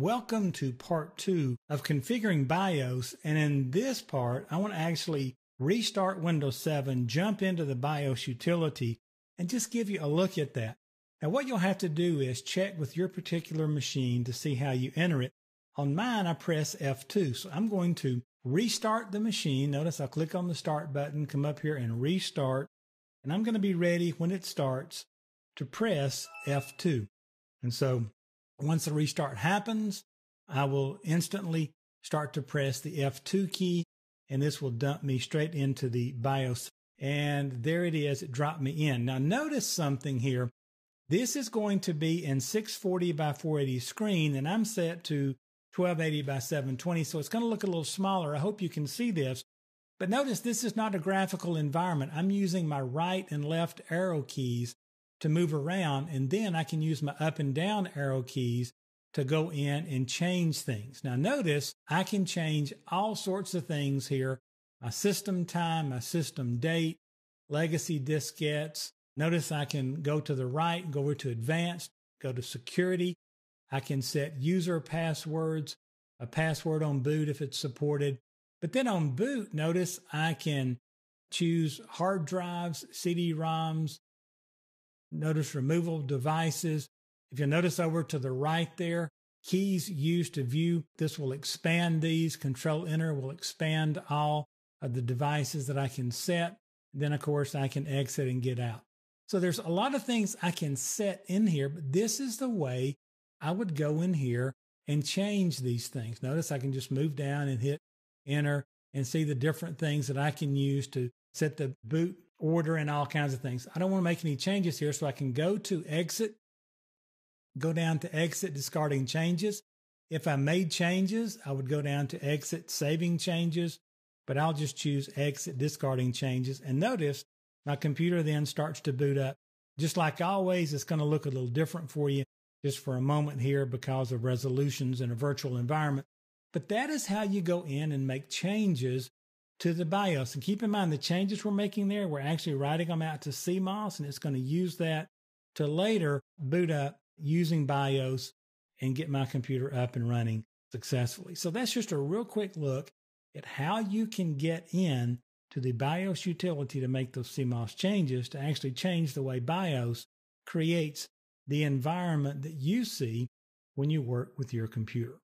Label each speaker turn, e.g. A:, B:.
A: welcome to part two of configuring BIOS. And in this part, I want to actually restart Windows 7, jump into the BIOS utility, and just give you a look at that. Now, what you'll have to do is check with your particular machine to see how you enter it. On mine, I press F2. So I'm going to restart the machine. Notice I'll click on the start button, come up here and restart. And I'm going to be ready when it starts to press F2. And so once the restart happens, I will instantly start to press the F2 key and this will dump me straight into the BIOS. And there it is. It dropped me in. Now notice something here. This is going to be in 640 by 480 screen and I'm set to 1280 by 720. So it's going to look a little smaller. I hope you can see this. But notice this is not a graphical environment. I'm using my right and left arrow keys to move around. And then I can use my up and down arrow keys to go in and change things. Now notice I can change all sorts of things here. My system time, my system date, legacy diskettes. Notice I can go to the right, go over to advanced, go to security. I can set user passwords, a password on boot if it's supported. But then on boot, notice I can choose hard drives, CD-ROMs, notice removal devices. If you notice over to the right there, keys used to view, this will expand these. Control Enter will expand all of the devices that I can set. Then, of course, I can exit and get out. So there's a lot of things I can set in here, but this is the way I would go in here and change these things. Notice I can just move down and hit enter and see the different things that I can use to set the boot order and all kinds of things. I don't want to make any changes here, so I can go to exit, go down to exit discarding changes. If I made changes, I would go down to exit saving changes, but I'll just choose exit discarding changes. And notice my computer then starts to boot up. Just like always, it's going to look a little different for you just for a moment here because of resolutions in a virtual environment. But that is how you go in and make changes to the BIOS. And keep in mind the changes we're making there, we're actually writing them out to CMOS and it's going to use that to later boot up using BIOS and get my computer up and running successfully. So that's just a real quick look at how you can get in to the BIOS utility to make those CMOS changes to actually change the way BIOS creates the environment that you see when you work with your computer.